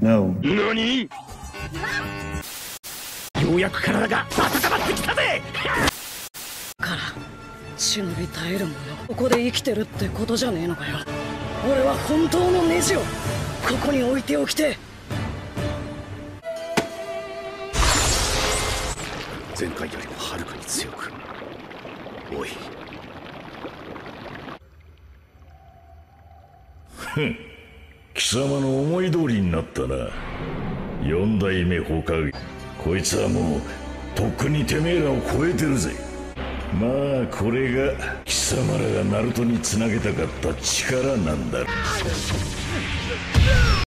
何？ようやく体が温まってきたぜ！から忍び耐える者ここで生きてるってことじゃねえのかよ。俺は本当のネジをここに置いておきて。前回よりもはるかに強く。おい貴様の思い通りになったな。四代目ほかげこいつはもうとっくにてめえらを超えてるぜ。まあこれが貴様らがナルトにつなげたかった力なんだ。